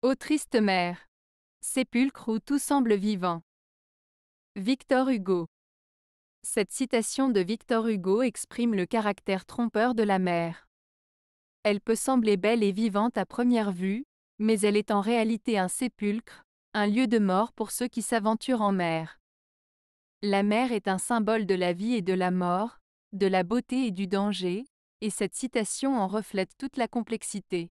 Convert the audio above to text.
Ô triste mer. Sépulcre où tout semble vivant. Victor Hugo. Cette citation de Victor Hugo exprime le caractère trompeur de la mer. Elle peut sembler belle et vivante à première vue, mais elle est en réalité un sépulcre, un lieu de mort pour ceux qui s'aventurent en mer. La mer est un symbole de la vie et de la mort, de la beauté et du danger, et cette citation en reflète toute la complexité.